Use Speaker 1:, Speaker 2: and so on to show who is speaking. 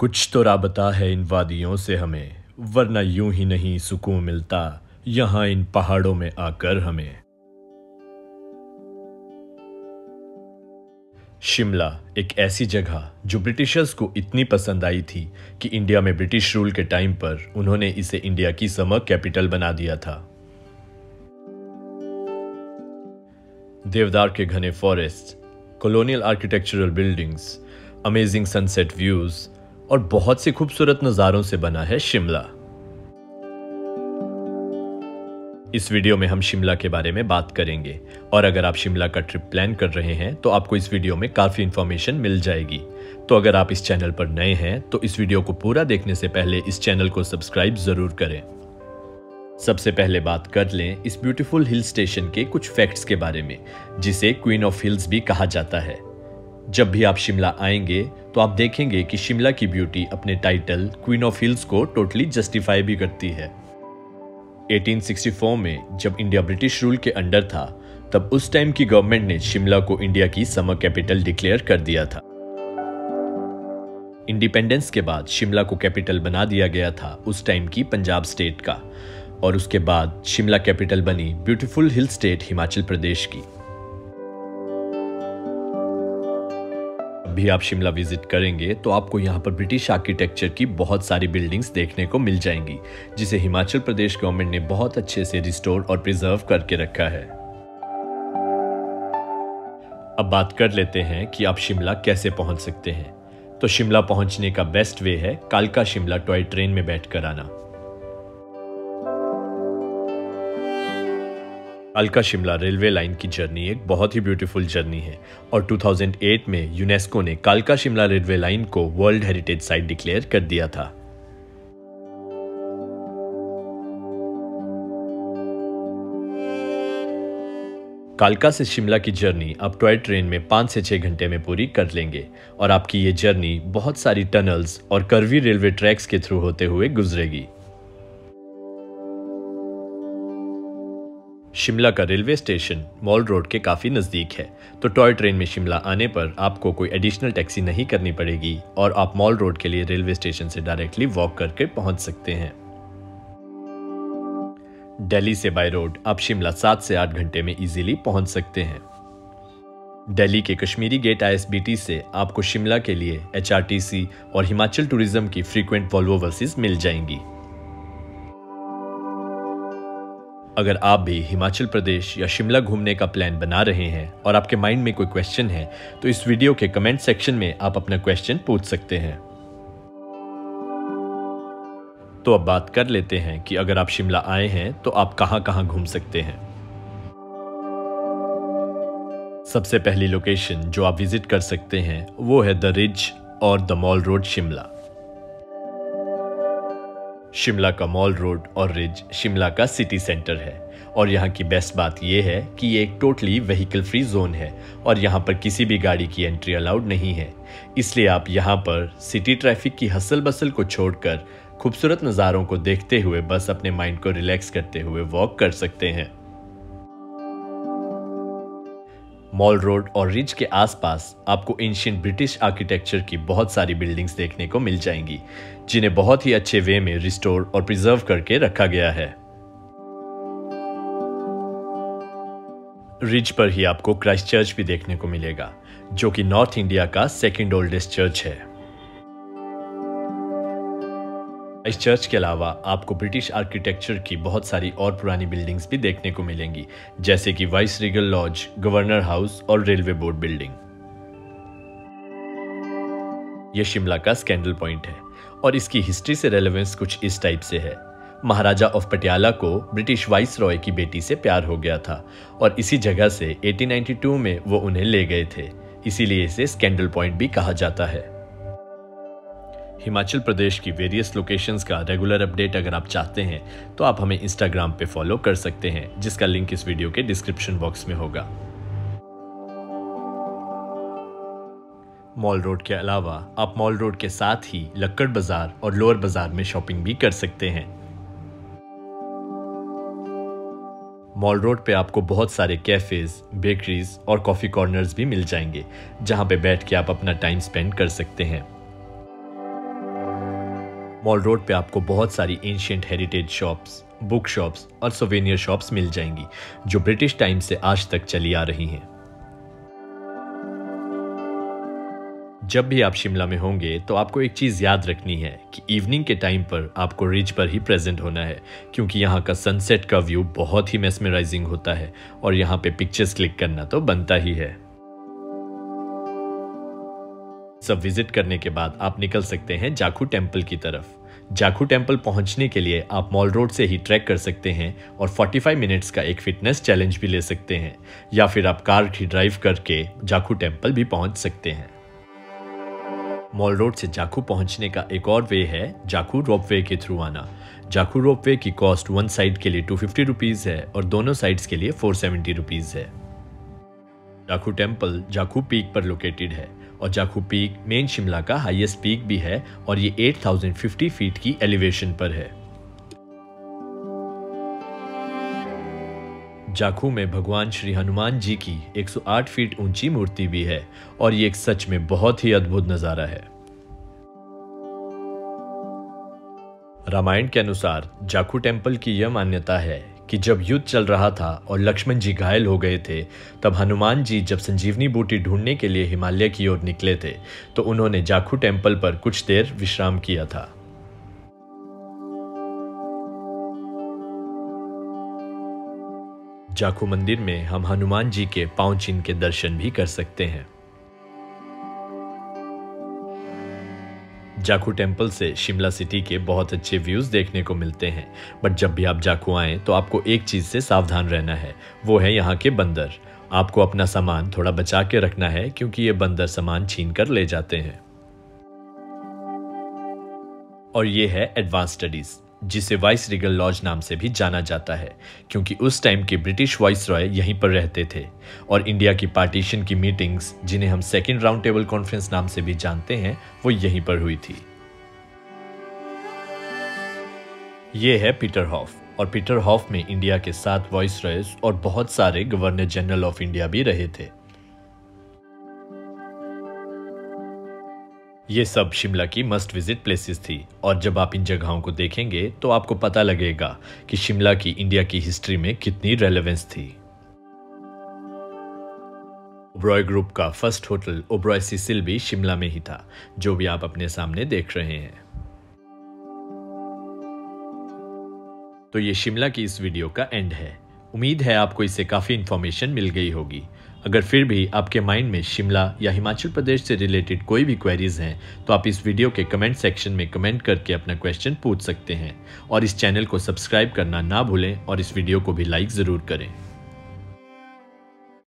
Speaker 1: कुछ तो राबता है इन वादियों से हमें, वरना यूँ ही नहीं सुकून मिलता यहाँ इन पहाड़ों में आकर हमें। शिमला एक ऐसी जगह जो ब्रिटिशर्स को इतनी पसंद आई थी कि इंडिया में ब्रिटिश रूल के टाइम पर उन्होंने इसे इंडिया की समर कैपिटल बना दिया था। देवदार के घने forest colonial architectural buildings amazing sunset views और बहुत से खूबसूरत नज़ारों से बना है शिमला। इस वीडियो में हम शिमला के बारे में बात करेंगे। और अगर आप शिमला का ट्रिप प्लान कर रहे हैं तो आपको इस वीडियो में काफ़ी इन्फॉर्मेशन मिल जाएगी। तो अगर आप इस चैनल पर नए हैं तो इस वीडियो को पूरा देखने से पहले इस चैनल को सब्सक्राइब ज़रूर करें। सबसे पहले बात कर लें इस ब्यूटीफुल हिल स्टेशन के कुछ फैक्ट्स के बारे में, जिसे क्वीन ऑफ़ हिल्स भी कहा जाता है। जब भी आप शिमला आएँगे तो आप देखेंगे कि शिमला की ब्यूटी अपने टाइटल क्वीन ऑफ़ हिल्स को टोटली जस्टिफाई भी करती है। 1864 में, जब इंडिया ब्रिटिश रूल के अंडर था, तब उस टाइम की गवर्नमेंट ने शिमला को इंडिया की समर कैपिटल डिक्लेयर कर दिया था। इंडिपेंडेंस के बाद शिमला को कैपिटल बना दिया गया था उस टाइम की पंजाब स्टेट का। और उसके बाद शिमला कैपिटल बनी beautiful hill state Himachal Pradesh की। भी आप शिमला विज़िट करेंगे तो आपको यहाँ पर ब्रिटिश आर्किटेक्चर की बहुत सारी बिल्डिंग्स देखने को मिल जाएँगी, जिसे हिमाचल प्रदेश गवर्नमेंट ने बहुत अच्छे से रिस्टोर और प्रिजर्व करके रखा है। अब बात कर लेते हैं कि आप शिमला कैसे पहुँच सकते हैं। तो शिमला पहुँचने का बेस्ट वे है कालका शिमला टॉय ट्रेन में बैठकर आना। अलका शिमला रेलवे लाइन की जर्नी एक बहुत ही ब्यूटीफुल जर्नी है और 2008 में यूनेस्को ने कालका शिमला रेलवे लाइन को वर्ल्ड हेरिटेज साइट डिक्लेयर कर दिया था। कालका से शिमला की जर्नी आप टॉय ट्रेन में पाँच से छह घंटे में पूरी कर लेंगे और आपकी ये जर्नी बहुत सारी टनल्स और कर्वी रेलवे ट्रैक्स के थ्रू होते हुए गुजरेगी। शिमला का रेलवे स्टेशन मॉल रोड के काफ़ी नज़दीक है। तो टॉय ट्रेन में शिमला आने पर आपको कोई एडिशनल टैक्सी नहीं करनी पड़ेगी और आप मॉल रोड के लिए रेलवे स्टेशन से डायरेक्टली वॉक करके पहुँच सकते हैं। दिल्ली से बाय रोड आप शिमला सात से आठ घंटे में इजीली पहुँच सकते हैं। दिल्ली के कश्मीरी गेट आईएसबीटी से आपको शिमला के लिए एचआरटीसी और हिमाचल टूरिज़्म की फ्रीक्वेंट वॉल्वो बसेस मिल जाएँगी। अगर आप भी हिमाचल प्रदेश या शिमला घूमने का प्लान बना रहे हैं और आपके माइंड में कोई क्वेश्चन है तो इस वीडियो के कमेंट सेक्शन में आप अपना क्वेश्चन पूछ सकते हैं। तो अब बात कर लेते हैं कि अगर आप शिमला आए हैं तो आप कहाँ कहाँ घूम सकते हैं। सबसे पहली लोकेशन जो आप विज़िट कर सकते हैं, वो है द रिज और the mall road Shimla. Shimla का मॉल रोड और रिज शिमला का सिटी सेंटर है। और यहाँ की बेस्ट बात यह है कि ये एक टोटली व्हीकल फ्री जोन है और यहाँ पर किसी भी गाड़ी की एंट्री अलाउड नहीं है। इसलिए आप यहाँ पर सिटी ट्रैफ़िक की हसल बसल को छोड़कर खूबसूरत नज़ारों को देखते हुए बस अपने माइंड को रिलैक्स करते हुए वॉक कर सकते हैं। मॉल रोड और रिज के आसपास आपको एंशियंट ब्रिटिश आर्किटेक्चर की बहुत सारी बिल्डिंग्स देखने को मिल जाएँगी, जिन्हें बहुत ही अच्छे वे में रिस्टोर और प्रिजर्व करके रखा गया है। रिज पर ही आपको क्राइस्ट चर्च भी देखने को मिलेगा, जो कि नॉर्थ इंडिया का सेकेंड ओल्डेस्ट चर्च है। इस चर्च के अलावा आपको ब्रिटिश आर्किटेक्चर की बहुत सारी और पुरानी बिल्डिंग्स भी देखने को मिलेंगी, जैसे कि vice regal lodge, governor house और रेलवे बोर्ड बिल्डिंग। यह शिमला का स्कैंडल पॉइंट है और इसकी हिस्ट्री से रेलेवेंस कुछ इस टाइप से है। महाराजा ऑफ़ पटियाला को ब्रिटिश वाइस रॉय की बेटी से प्यार हो गया था और इसी जगह से 1892 में वो उन्हें ले गए थे। इसीलिए इसे स्कैंडल पॉइंट भी कहा जाता है। हिमाचल प्रदेश की वेरियस लोकेशंस का रेगुलर अपडेट अगर आप चाहते हैं तो आप हमें इंस्टाग्राम पे फॉलो कर सकते हैं, जिसका लिंक इस वीडियो के डिस्क्रिप्शन बॉक्स में होगा। मॉल रोड के अलावा, आप मॉल रोड के साथ ही लक्कड़ बाज़ार और लोअर बाज़ार में शॉपिंग भी कर सकते हैं। मॉल रोड पे आपको बहुत सारे कैफेज बेकरीज और कॉफ़ी कॉर्नर्स भी मिल जाएँगे, जहाँ पे बैठ के आप अपना टाइम स्पेंड कर सकते हैं। मॉल रोड पे आपको बहुत सारी ancient heritage shops book shops और सोवेनियर शॉप्स मिल जाएँगी, जो ब्रिटिश टाइम से आज तक चली आ रही हैं। जब भी आप शिमला में होंगे तो आपको एक चीज़ याद रखनी है कि इवनिंग के टाइम पर आपको रिच पर ही प्रेजेंट होना है, क्योंकि यहाँ का सनसेट का व्यू बहुत ही मेस्मराइजिंग होता है, और यहाँ पे पिक्चर्स क्लिक करना तो बनता ही है। सब विज़िट करने के बाद आप निकल सकते हैं जाखू टेंपल की तरफ़। जाखू टेंपल पहुँचने के लिए आप मॉल रोड से ही ट्रैक कर सकते हैं और 45 मिनट्स का एक फिटनेस चैलेंज भी ले सकते हैं, या फिर आप कार ही ड्राइव करके जाखू टेंपल भी पहुँच सकते हैं। मॉल रोड से जाखू पहुँचने का एक और वे है जाखू रोपवे के थ्रू आना। जाखू रोपवे की कॉस्ट वन साइड के लिए टू फिफ्टी रुपीज़ है और दोनों साइड्स के लिए फोर सेवेंटी रुपीज़ है। जाखू टेंपल जाखू पीक पर लोकेटेड है। और जाखू पीक, मेन शिमला का हाईएस्ट पीक भी है और ये 8050 फीट की एलिवेशन पर है। जाखू में भगवान श्री हनुमान जी की 108 फीट ऊँची मूर्ति भी है और ये एक सच में बहुत ही अद्भुत नज़ारा है। रामायण के अनुसार जाखू टेंपल की यह मान्यता है कि जब युद्ध चल रहा था और लक्ष्मण जी घायल हो गए थे, तब हनुमान जी जब संजीवनी बूटी ढूँढने के लिए हिमालय की ओर निकले थे तो उन्होंने जाखू टेंपल पर कुछ देर विश्राम किया था। जाखू मंदिर में हम हनुमान जी के पाँव चिन्ह के दर्शन भी कर सकते हैं। जाखू टेंपल से शिमला सिटी के बहुत अच्छे व्यूज़ देखने को मिलते हैं। बट जब भी आप जाखू आए तो आपको एक चीज़ से सावधान रहना है, वो है यहाँ के बंदर। आपको अपना सामान थोड़ा बचा के रखना है, क्योंकि ये बंदर सामान छीन कर ले जाते हैं। और ये है एडवांस स्टडीज़ जिसे वाइस रिगल लॉज नाम से भी जाना जाता है, क्योंकि उस टाइम के ब्रिटिश वाइस रॉय यहीं पर रहते थे। और इंडिया की पार्टीशन की मीटिंग्स जिन्हें हम सेकेंड राउंड टेबल कॉन्फ्रेंस नाम से भी जानते हैं, वो यहीं पर हुई थी। ये है पीटर हॉफ, और पीटर हॉफ में इंडिया के सात वॉइस रॉयस और बहुत सारे गवर्नर जनरल ऑफ़ इंडिया भी रहे थे। ये सब शिमला की मस्ट विज़िट प्लेसेस थी। और जब आप इन जगहों को देखेंगे तो आपको पता लगेगा कि शिमला की इंडिया की हिस्ट्री में कितनी रेलेवेंस थी। ओब्रॉय ग्रुप का फ़र्स्ट होटल ओब्रॉय सिसिल भी शिमला में ही था, जो भी आप अपने सामने देख रहे हैं। तो ये शिमला की इस वीडियो का एंड है। उम्मीद है आपको इससे काफ़ी इन्फॉर्मेशन मिल गई होगी। अगर फिर भी आपके माइंड में शिमला या हिमाचल प्रदेश से रिलेटेड कोई भी क्वेरीज हैं तो आप इस वीडियो के कमेंट सेक्शन में कमेंट करके अपना क्वेश्चन पूछ सकते हैं। और इस चैनल को सब्सक्राइब करना ना भूलें और इस वीडियो को भी लाइक ज़रूर करें।